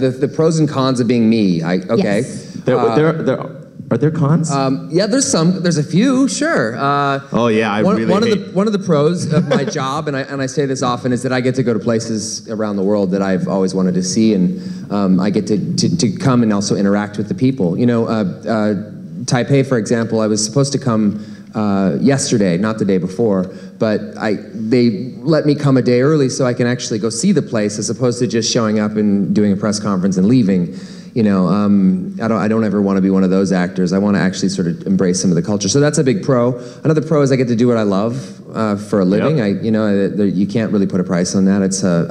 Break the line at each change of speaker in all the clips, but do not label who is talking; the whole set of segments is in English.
The, the pros and cons of being me. I okay.
Yes.
There, there, there, are there cons?
Um, yeah, there's some. There's a few, sure. Uh,
oh yeah, I
one,
really
one
hate.
of the one of the pros of my job, and I and I say this often, is that I get to go to places around the world that I've always wanted to see, and um, I get to, to to come and also interact with the people. You know, uh, uh, Taipei, for example, I was supposed to come. Uh, yesterday, not the day before, but I they let me come a day early so I can actually go see the place as opposed to just showing up and doing a press conference and leaving you know, um, I don't, I don't ever want to be one of those actors. I want to actually sort of embrace some of the culture. So that's a big pro. Another pro is I get to do what I love uh, for a living.
Yep.
I, you know, you can't really put a price on that. It's a,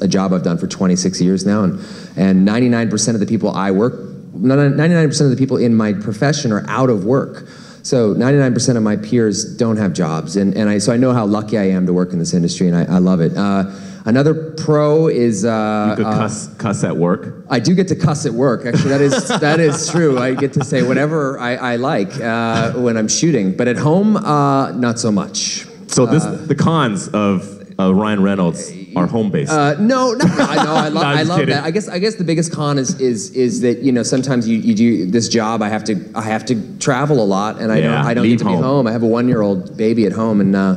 a, a job I've done for 26 years now, and and 99% of the people I work, 99% of the people in my profession are out of work. So 99% of my peers don't have jobs, and, and I, so I know how lucky I am to work in this industry, and I, I love it. Uh, another pro is uh,
you could
uh,
cuss, cuss at work.
I do get to cuss at work. Actually, that is that is true. I get to say whatever I, I like uh, when I'm shooting, but at home, uh, not so much.
So this, the cons of uh, Ryan Reynolds are home based.
Uh, no, no, I know. I love,
No,
I love
kidding.
that. I guess, I guess the biggest con is, is, is that you know sometimes you, you do this job. I have to, I have to travel a lot, and I
Yeah,
don't, I don't get to be
home.
home. I have a one-year-old baby at home, and uh,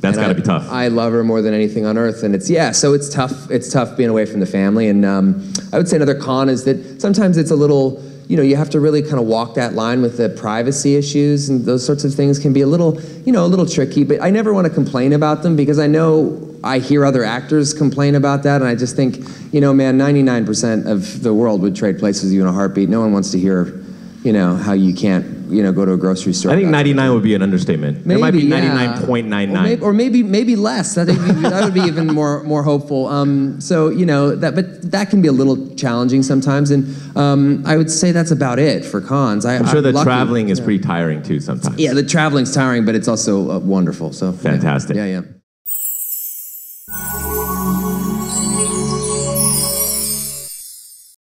That's gotta
I-
be tough.
I love her more than anything on earth, and it's yeah. So it's tough. It's tough being away from the family, and um, I would say another con is that sometimes it's a little. You know, you have to really kind of walk that line with the privacy issues and those sorts of things can be a little, you know, a little tricky. But I never want to complain about them because I know I hear other actors complain about that, and I just think, you know, man, 99% of the world would trade places with you in a heartbeat. No one wants to hear, you know, how you can't, you know, go to a grocery store.
I think 99 would be an understatement. it might be
yeah.
99.99.
Or maybe, or maybe maybe less. I think that would be even more more hopeful. Um, so you know that, but that can be a little challenging sometimes, and um, I would say that's about it for cons. I,
I'm sure the
lucky.
traveling is pretty tiring too sometimes.
Yeah, the traveling's tiring, but it's also uh, wonderful. So yeah.
Fantastic.
Yeah, yeah.